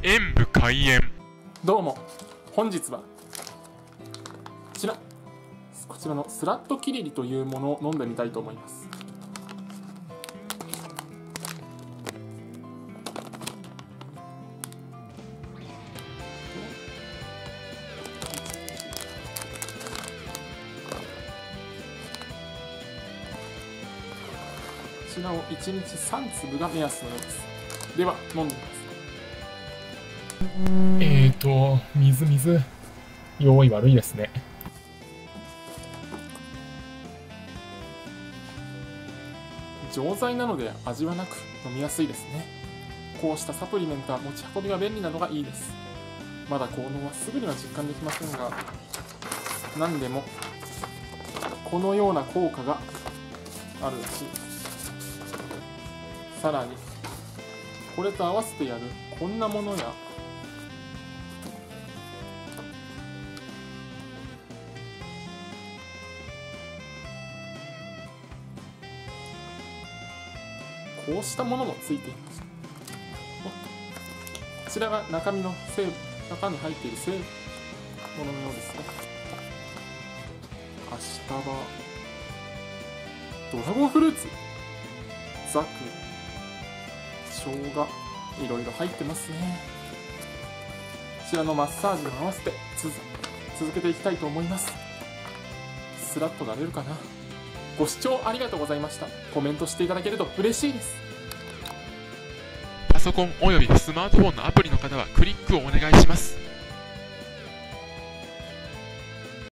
演武開演。どうも。本日はこちら。こちらのスラットキリリというものを飲んでみたいと思います。こちらを1日3粒が目安のようですでは飲んでみます。えーと、水水。用意悪いですね。錠剤なので味はなく飲みやすいですねこうしたサプリメントは持ち運びが便利なのがいいですまだ効能はすぐには実感できませんが何でもこのような効果があるしさらにこれと合わせてやるこんなものやこうしたものもついています。こちらが中身の成分中に入っている成分もののようですね。明日はドラゴンフルーツザク生姜いろいろ入ってますね。こちらのマッサージに合わせて続続けていきたいと思います。スラッとなれるかな。ご視聴ありがとうございました。コメントしていただけると嬉しいです。パソコンおよびスマートフォンのアプリの方はクリックをお願いします